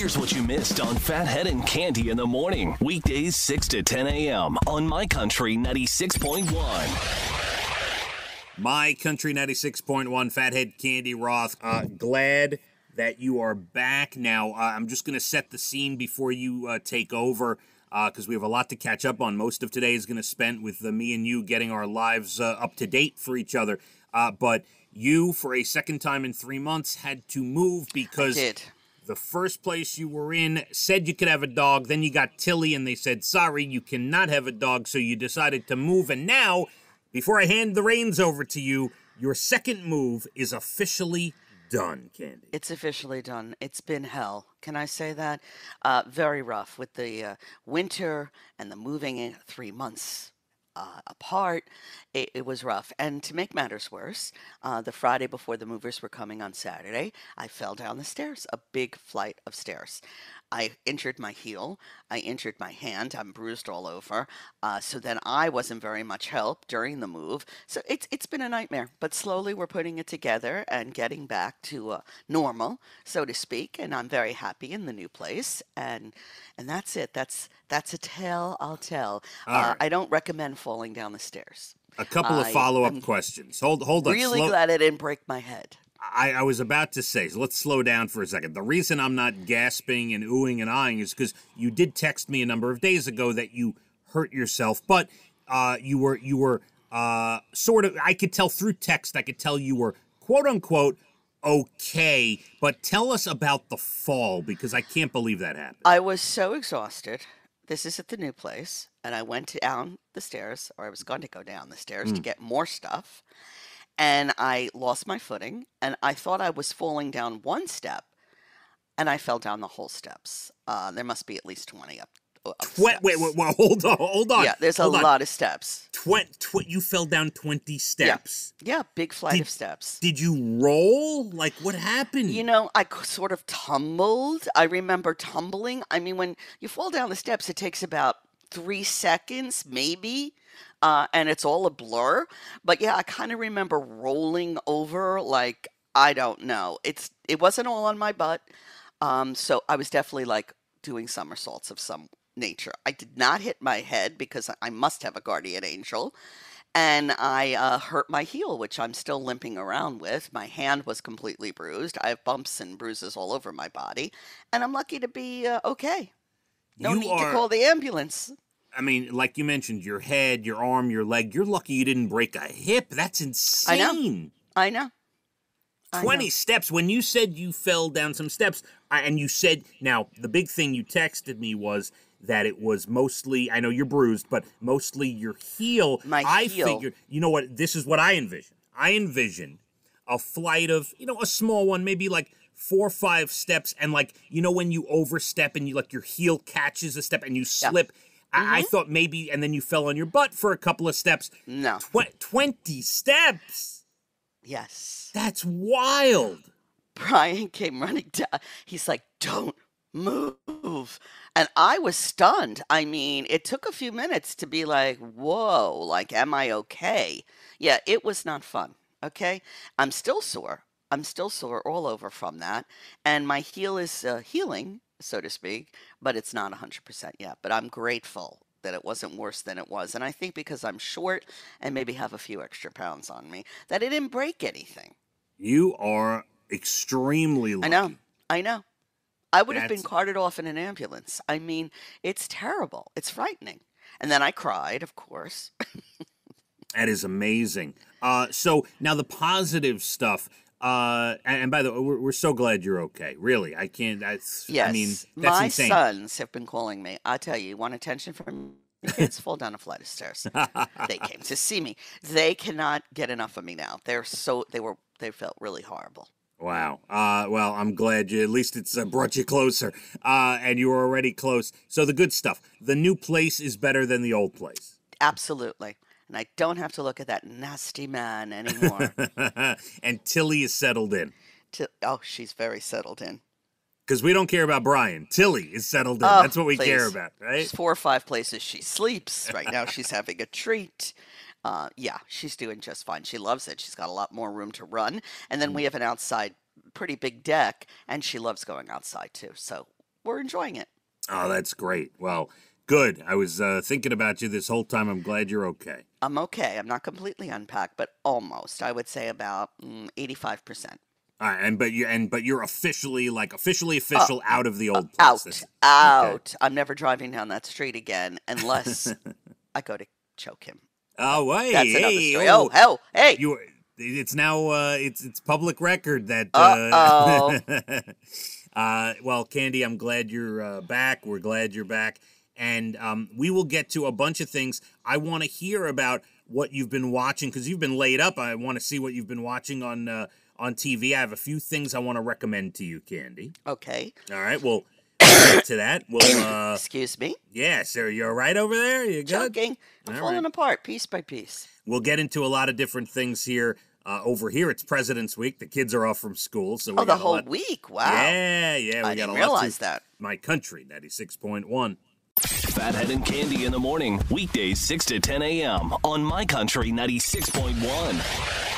Here's what you missed on Phathead and Cande in the morning. Weekdays 6 to 10 a.m. on My Country 96.1. My Country 96.1 Phathead Cande Roth. Uh, glad that you are back. Now, uh, I'm just going to set the scene before you uh, take over because we have a lot to catch up on. Most of today is going to spend with uh, me and you getting our lives uh, up to date for each other. Uh, but you, for a second time in three months, had to move because did. The first place you were in said you could have a dog. Then you got Tilly, and they said, sorry, you cannot have a dog. So you decided to move. And now, before I hand the reins over to you, your second move is officially done, Cande. It's officially done. It's been hell. Can I say that? Uh, very rough with the uh, winter and the moving in three months uh, apart. It, it was rough. And to make matters worse, uh, the Friday before the movers were coming on Saturday, I fell down the stairs, a big flight of stairs. I injured my heel. I injured my hand. I'm bruised all over. Uh, so then I wasn't very much help during the move. So it's it's been a nightmare. But slowly we're putting it together and getting back to uh, normal, so to speak. And I'm very happy in the new place. And and that's it. That's that's a tale I'll tell. Uh, right. I don't recommend falling down the stairs. A couple of follow up questions. Hold, hold on. Really slow- glad I didn't break my head. I, I was about to say, let's slow down for a second. The reason I'm not gasping and oohing and eyeing is because you did text me a number of days ago that you hurt yourself, but uh, you were you were uh, sort of. I could tell through text. I could tell you were quote unquote okay. But tell us about the fall because I can't believe that happened. I was so exhausted. This is at the new place, and I went down the stairs, or I was going to go down the stairs to get more stuff, and I lost my footing, and I thought I was falling down one step, and I fell down the whole steps. Uh, there must be at least twenty up. up Wait, wait, wait, wait, hold on, hold on. Yeah, there's a on. lot of steps. Twen- tw- you fell down twenty steps. Yeah, big flight Did- of steps. Did you roll? Like what happened? You know, I sort of tumbled. I remember tumbling. I mean, when you fall down the steps, it takes about three seconds, maybe, uh, and it's all a blur. But yeah, I kind of remember rolling over. Like I don't know. It's it wasn't all on my butt, um, so I was definitely like doing somersaults of some nature. I did not hit my head because I must have a guardian angel and I uh, hurt my heel, which I'm still limping around with. My hand was completely bruised. I have bumps and bruises all over my body, and I'm lucky to be uh, okay. No You need are- to call the ambulance. I mean, like you mentioned, your head, your arm, your leg. You're lucky you didn't break a hip. That's insane. I know. I know. I 20 know. steps. When you said you fell down some steps, I, and you said, now, the big thing you texted me was that it was mostly, I know you're bruised, but mostly your heel. My I heel. figured, you know what? This is what I envision. I envision a flight of, you know, a small one, maybe like four or five steps, and like, you know, when you overstep and you like your heel catches a step and you slip. I, I mm-hmm. thought maybe, and then you fell on your butt for a couple of steps. No. Tw- 20 steps. Yes. That's wild. Brian came running down. He's like, "Don't move," and I was stunned. I mean, it took a few minutes to be like, "Whoa!" Like, am I okay? Yeah, it was not fun. Okay, I'm still sore. I'm still sore all over from that, and my heel is uh, healing, so to speak, but it's not 100% yet. But I'm grateful that it wasn't worse than it was, and I think because I'm short and maybe have a few extra pounds on me, that it didn't break anything. You are extremely lucky. I know. I know. I would have been carted off in an ambulance. I mean, it's terrible. It's frightening. And then I cried, of course. That is amazing. Uh, so now the positive stuff. Uh, and, and by the way, we're, we're so glad you're okay. Really, I can't. That's. yes. I mean, that's my insane. sons have been calling me. I tell you, you want attention from your kids? Fall down a flight of stairs. they came to see me. They cannot get enough of me now. They're so they were they felt really horrible. Wow. Uh, well, I'm glad you. At least it's uh, brought you closer. Uh, and you were already close. So the good stuff. The new place is better than the old place. Absolutely. And I don't have to look at that nasty man anymore. and Tilly is settled in. to, oh, she's very settled in. Because we don't care about Brian. Tilly is settled in. Oh, That's what we care please. about, There's right? four or five places she sleeps. Right now, she's having a treat. Uh, yeah, she's doing just fine. She loves it. She's got a lot more room to run. And then we have an outside, pretty big deck, and she loves going outside too. So we're enjoying it. Oh, that's great. Well, good. I was uh, thinking about you this whole time. I'm glad you're okay. I'm okay. I'm not completely unpacked, but almost. I would say about mm, 85%. All right, and but you and but you're officially like officially official out of the old place. Out, This- out. I'm never driving down that street again unless I go to choke him. Oh wait, That's another hey, story. Oh, hell, hey. you. It's now uh, it's it's public record that. Uh, uh, well, Cande, I'm glad you're uh, back. We're glad you're back, and um, we will get to a bunch of things. I want to hear about what you've been watching because you've been laid up. I want to see what you've been watching on uh, on TV. I have a few things I want to recommend to you, Cande. okay. All right, well, get to that. We'll, uh, Excuse me. yeah, sir, You're right over there? You good? Choking. I'm All falling right. apart piece by piece. We'll get into a lot of different things here. Uh, over here, it's President's Week. The kids are off from school, so we Oh, the whole lot- week. Wow. Yeah, yeah, we I got didn't a lot realize to that. My country, ninety six point one. Phathead and Cande in the morning, weekdays 6 to 10 a.m. on My Country 96.1.